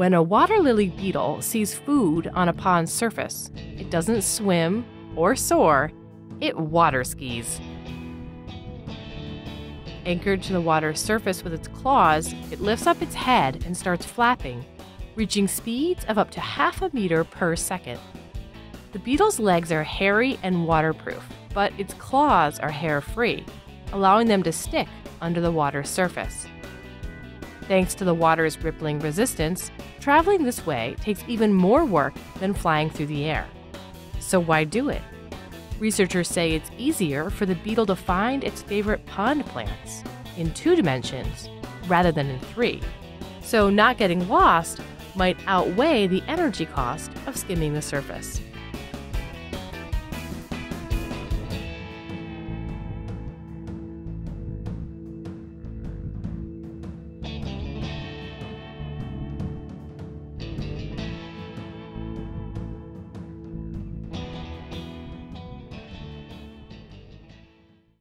When a water lily beetle sees food on a pond's surface, it doesn't swim or soar, it water skis. Anchored to the water's surface with its claws, it lifts up its head and starts flapping, reaching speeds of up to half a meter per second. The beetle's legs are hairy and waterproof, but its claws are hair free, allowing them to stick under the water's surface. Thanks to the water's rippling resistance, traveling this way takes even more work than flying through the air. So, why do it? Researchers say it's easier for the beetle to find its favorite pond plants in two dimensions rather than in three. So, not getting lost might outweigh the energy cost of skimming the surface.